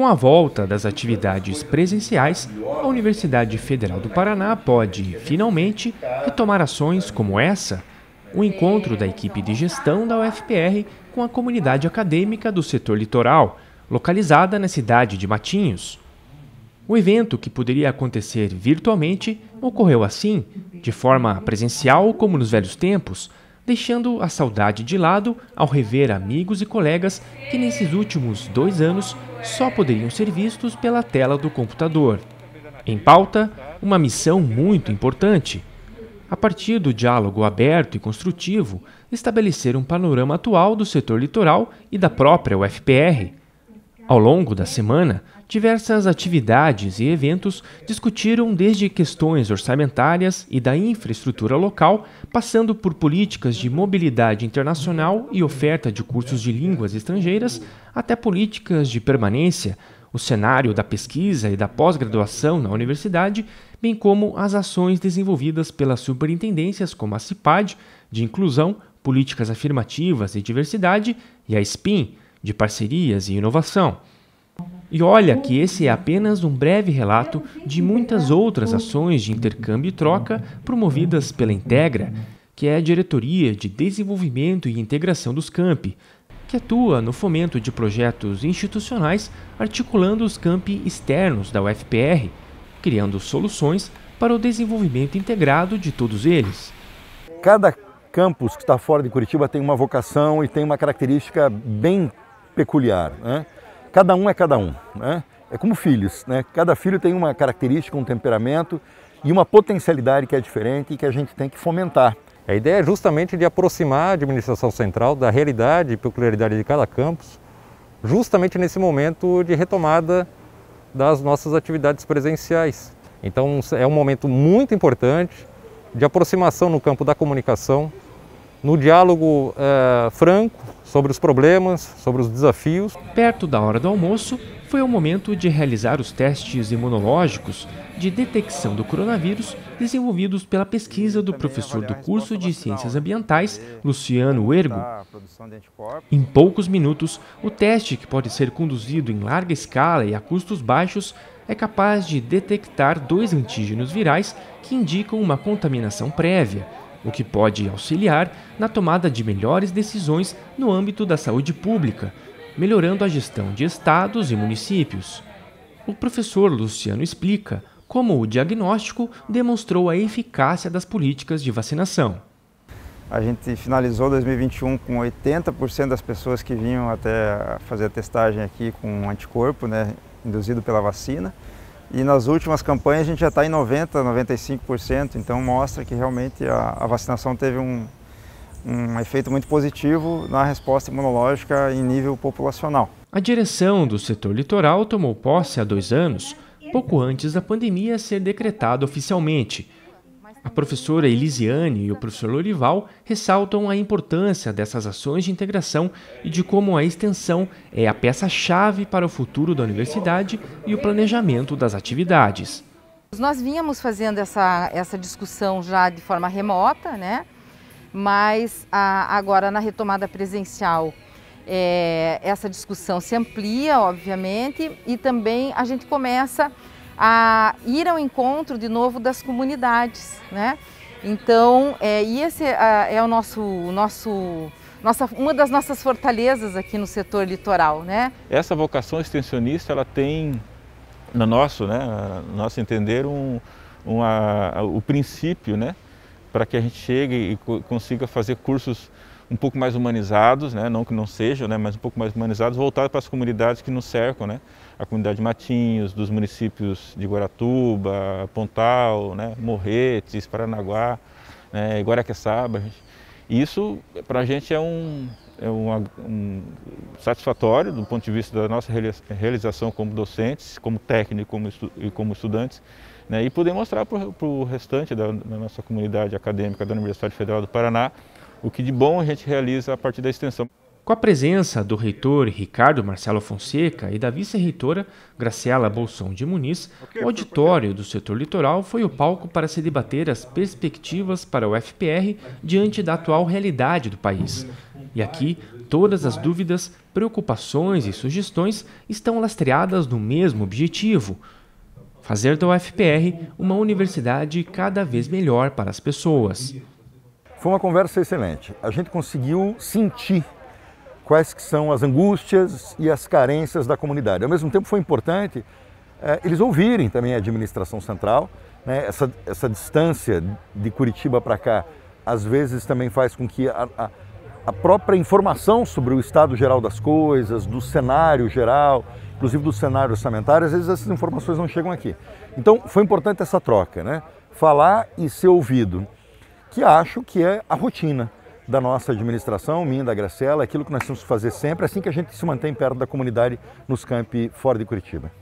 Com a volta das atividades presenciais, a Universidade Federal do Paraná pode, finalmente, retomar ações como essa, o encontro da equipe de gestão da UFPR com a comunidade acadêmica do setor litoral, localizada na cidade de Matinhos. O evento, que poderia acontecer virtualmente, ocorreu assim, de forma presencial como nos velhos tempos, deixando a saudade de lado ao rever amigos e colegas que nesses últimos dois anos só poderiam ser vistos pela tela do computador. Em pauta, uma missão muito importante. A partir do diálogo aberto e construtivo, estabelecer um panorama atual do setor litoral e da própria UFPR. Ao longo da semana, diversas atividades e eventos discutiram desde questões orçamentárias e da infraestrutura local, passando por políticas de mobilidade internacional e oferta de cursos de línguas estrangeiras, até políticas de permanência, o cenário da pesquisa e da pós-graduação na universidade, bem como as ações desenvolvidas pelas superintendências como a CIPAD, de inclusão, políticas afirmativas e diversidade, e a SPIN, de parcerias e inovação. E olha que esse é apenas um breve relato de muitas outras ações de intercâmbio e troca promovidas pela Integra, que é a Diretoria de Desenvolvimento e Integração dos Campi, que atua no fomento de projetos institucionais articulando os campi externos da UFPR, criando soluções para o desenvolvimento integrado de todos eles. Cada campus que está fora de Curitiba tem uma vocação e tem uma característica bem peculiar. Né? Cada um é cada um, né? É como filhos, né? Cada filho tem uma característica, um temperamento e uma potencialidade que é diferente e que a gente tem que fomentar. A ideia é justamente de aproximar a administração central da realidade e peculiaridade de cada campus, justamente nesse momento de retomada das nossas atividades presenciais. Então é um momento muito importante de aproximação no campo da comunicação, no diálogo é, franco sobre os problemas, sobre os desafios. Perto da hora do almoço, foi o momento de realizar os testes imunológicos de detecção do coronavírus desenvolvidos pela pesquisa do professor do curso de Ciências Ambientais, Luciano Ergo. Em poucos minutos, o teste, que pode ser conduzido em larga escala e a custos baixos, é capaz de detectar dois antígenos virais que indicam uma contaminação prévia o que pode auxiliar na tomada de melhores decisões no âmbito da saúde pública, melhorando a gestão de estados e municípios. O professor Luciano explica como o diagnóstico demonstrou a eficácia das políticas de vacinação. A gente finalizou 2021 com 80% das pessoas que vinham até fazer a testagem aqui com anticorpo, né, induzido pela vacina. E nas últimas campanhas a gente já está em 90%, 95%, então mostra que realmente a, a vacinação teve um, um efeito muito positivo na resposta imunológica em nível populacional. A direção do setor litoral tomou posse há dois anos, pouco antes da pandemia ser decretada oficialmente. A professora Elisiane e o professor Lorival ressaltam a importância dessas ações de integração e de como a extensão é a peça-chave para o futuro da universidade e o planejamento das atividades. Nós vínhamos fazendo essa, essa discussão já de forma remota, né? mas a, agora na retomada presencial é, essa discussão se amplia, obviamente, e também a gente começa a ir ao encontro de novo das comunidades, né? Então, é, e esse é, é o nosso, nosso nossa, uma das nossas fortalezas aqui no setor litoral, né? Essa vocação extensionista, ela tem, no nosso, né, no nosso entender, um, uma, o princípio, né, para que a gente chegue e consiga fazer cursos um pouco mais humanizados, né? não que não sejam, né? mas um pouco mais humanizados, voltados para as comunidades que nos cercam, né? a comunidade de Matinhos, dos municípios de Guaratuba, Pontal, né? Morretes, Paranaguá, né? Guaraqueçaba. Isso, para a gente, é um, é um, um, satisfatório do ponto de vista da nossa realização como docentes, como técnicos como e como estudantes, né? e poder mostrar para o restante da, da nossa comunidade acadêmica da Universidade Federal do Paraná o que de bom a gente realiza a partir da extensão. Com a presença do reitor Ricardo Marcelo Fonseca e da vice-reitora Graciela Bolson de Muniz, o auditório do setor litoral foi o palco para se debater as perspectivas para o FPR diante da atual realidade do país. E aqui, todas as dúvidas, preocupações e sugestões estão lastreadas no mesmo objetivo: fazer da UFPR uma universidade cada vez melhor para as pessoas. Foi uma conversa excelente. A gente conseguiu sentir quais que são as angústias e as carências da comunidade. Ao mesmo tempo foi importante é, eles ouvirem também a administração central. Né? Essa, essa distância de Curitiba para cá às vezes também faz com que a, a, a própria informação sobre o estado geral das coisas, do cenário geral, inclusive do cenário orçamentário, às vezes essas informações não chegam aqui. Então foi importante essa troca, né? falar e ser ouvido, que acho que é a rotina da nossa administração, minha da Graciela, aquilo que nós temos que fazer sempre, assim que a gente se mantém perto da comunidade nos campi fora de Curitiba.